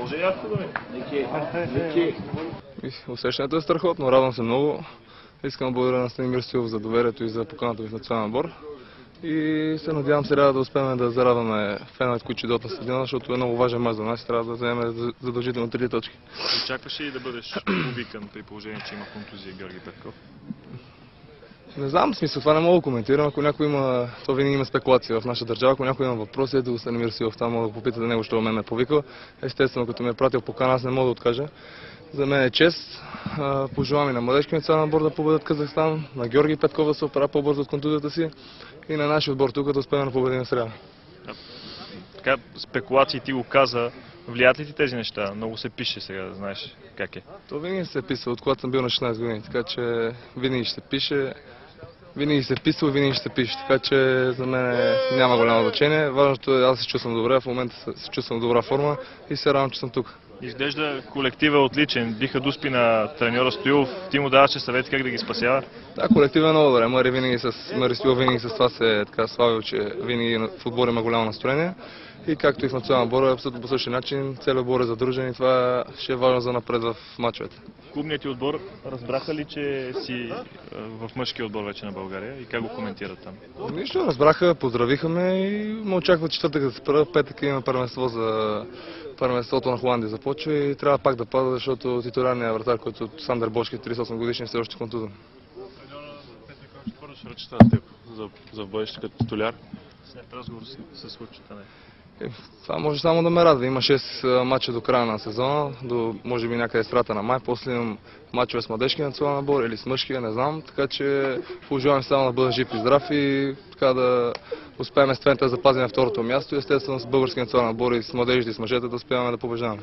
Може яко да И Усещането е страхотно, радвам се много. Искам да благодаря на Станимир Силов за доверието и за поканата ви в национален отбор. И се надявам сега да успеем да зарадваме феновете, които ще идват на стадиона, защото е много важен мач за нас и трябва да вземем задължително три точки. Очакваш ли да бъдеш повикан при положение, че има контузия Георги Петков? Не знам, в смисъл, това не мога да коментирам. Ако някой има, то винаги има спекулация в нашата държава. Ако някой има въпроси, ето го Станимир Силов, там мога да попита да него, що мен ме е повикал. Естествено, като ме е пратил покана, аз не мога да откажа. За мен е чест. Пожелавам и на младежкия национален отбор да победят Казахстан, на Георги Петков да се оправя по-бързо от контузията си и на нашия отбор тук да успеем да победим в среда. Така, спекулации ти го каза. Влият ли ти тези неща? Много се пише сега, да знаеш как е. То винаги се е писал, от когато съм бил на 16 години, така че винаги ще се пише. Винаги се е писал, винаги ще се пише, така че за мен няма голямо значение. Важното е, аз се чувствам добре, в момента се, чувствам в добра форма и се радвам, че съм тук. Изглежда колектива е отличен. Биха дуспи на треньора Стоилов. Ти му даваше съвети как да ги спасява. Да, колективът е много добре. Мари винаги с, Мари Стоилов винаги с това се е така славил, че винаги в отбор има голямо настроение. И както и в националния отбор е абсолютно по същия начин. Целият отбор е задружен и това ще е важно за напред в мачовете. Клубният ти отбор разбраха ли, че си е, в мъжкия отбор вече на България и как го коментират там? Нищо, разбраха, поздравиха ме и ме очакват четвъртък да се спра. Петък има първенство за първенството на Холандия започва и трябва пак да пада, защото титулярният вратар, който от Сандър Бошки, 38 годишен, все още контузен. Какво ще разчита на теб за, бъдеще като титуляр? След разговор се случи това. Е, Това може само да ме радва. Има 6 мача до края на сезона, до може би някъде страта на май. После имам мачове с младежкия национален отбор или с мъжкия, не знам. Така че пожелавам само да бъда жив и здрав и така да успеем с Твента да запазим второто място и естествено с българския национален отбор и с младежите и с мъжете да успяваме да побеждаваме.